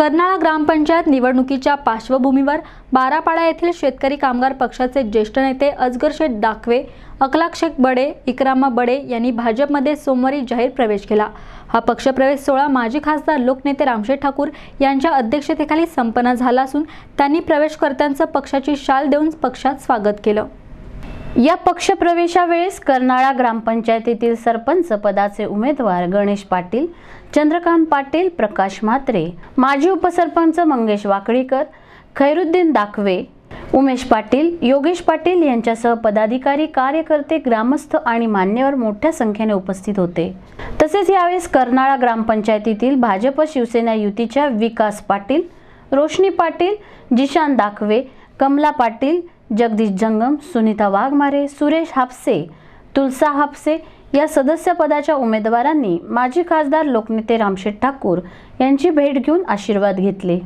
कर्नाळा ग्रामपंचायत निवडणुकीच्या पार्श्वभूमीवर बारापाडा येथील शेतकरी कामगार पक्षाचे ज्येष्ठ नेते अजगर शेठ दाखवे अकलाक शेख बडे इकरामा बडे यांनी भाजपमध्ये सोमवारी जाहीर प्रवेश केला. हा पक्षप्रवेश सोहळा माजी खासदार लोकनेते रामशेठ ठाकूर यांच्या अध्यक्षतेखाली संपन्न झाला असून त्यांनी प्रवेशकर्त्यांचं पक्षाची शाल देऊन पक्षात स्वागत केलं. या पक्षप्रवेशावेळेस कर्नाळा ग्रामपंचायतीतील सरपंच पदाचे उमेदवार गणेश पाटील चंद्रकांत पाटील प्रकाश म्हात्रे माजी उपसरपंच मंगेश वाकळीकर खैरुद्दीन दाखवे उमेश पाटील योगेश पाटील यांच्यासह पदाधिकारी कार्यकर्ते ग्रामस्थ आणि मान्यवर मोठ्या संख्येने उपस्थित होते. तसेच यावेळेस कर्नाळा ग्रामपंचायतीतील भाजप शिवसेना युतीच्या विकास पाटील रोशनी पाटील जिशान दाखवे कमला पाटील जगदीश जंगम सुनीता वाघमारे सुरेश हापसे तुलसा हापसे या सदस्यपदाच्या उमेदवारांनी माजी खासदार लोकनेते रामशेठ ठाकूर यांची भेट घेऊन आशीर्वाद घेतले.